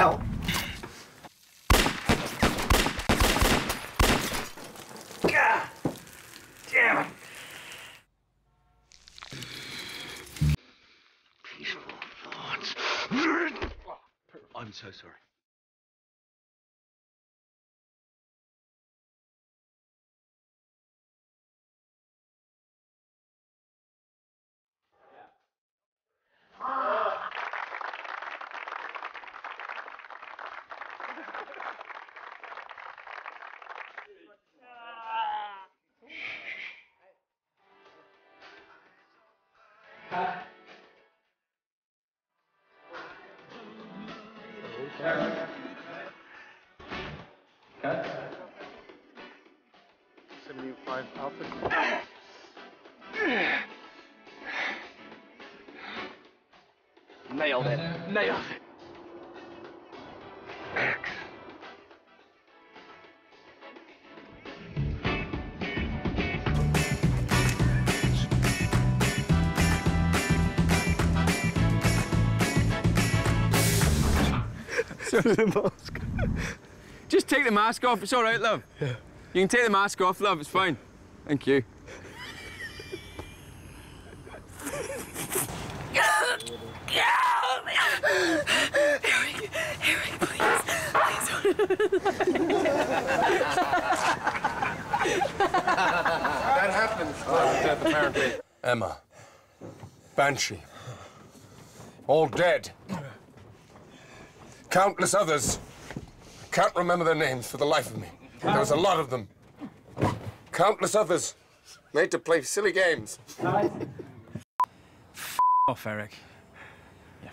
hell? God damn it. Peaceful thoughts. I'm so sorry. Alpha. Nailed it. Nailed it. Just take the mask off. It's all right, love. Yeah. You can take the mask off, love. It's fine. Thank you. That happens. Oh, death, apparently. Emma. Banshee. All dead. Countless others. Can't remember their names for the life of me. There was a lot of them. Countless others. Made to play silly games. Off, Erik. Yeah.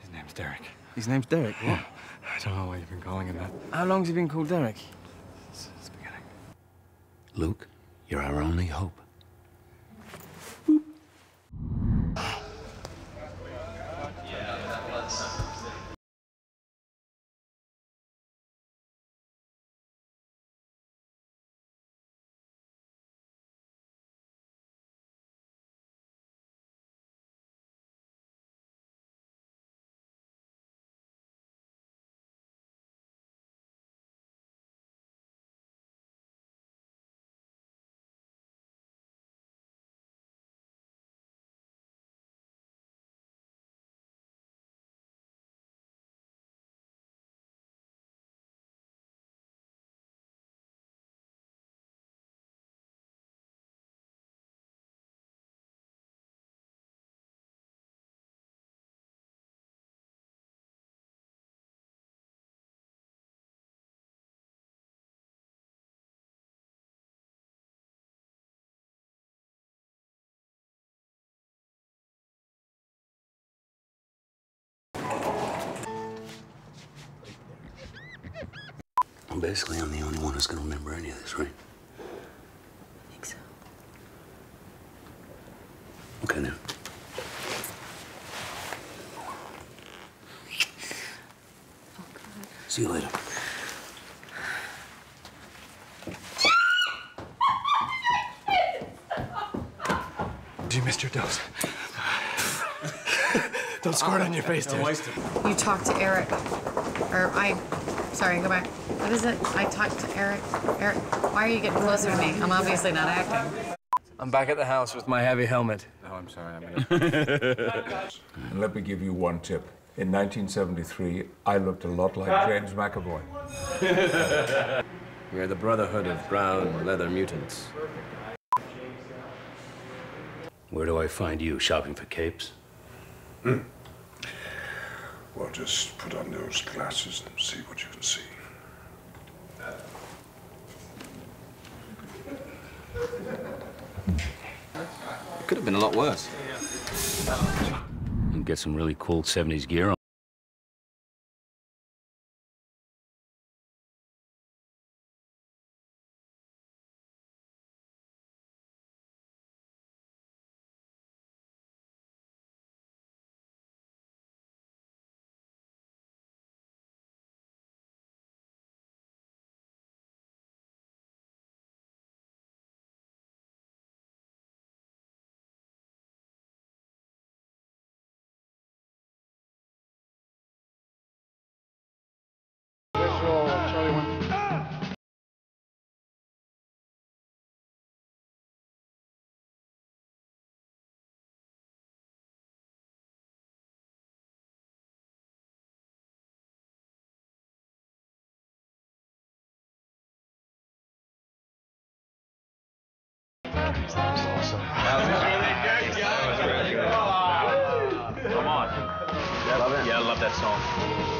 His name's Derek. His name's Derek. What? I don't know why you've been calling him that. How long's he been called Derek? Since the beginning. Luke, you're our only hope. Basically, I'm the only one who's going to remember any of this, right? I think so. Okay, now. Oh, God. See you later. Did you missed your dose. Don't squirt on your face, dude. You talked to Erik. Or I. Sorry, go back. What is it? I talked to Erik. Erik, why are you getting closer to me? I'm obviously not acting. I'm back at the house with my heavy helmet. Oh, I'm sorry. I mean, And let me give you one tip. In 1973, I looked a lot like James McAvoy. We're the Brotherhood of Brown Leather Mutants. Where do I find you? Shopping for capes? Hmm. Well, just put on those glasses and see what you can see. It could have been a lot worse. And get some really cool 70s gear on. Love that song.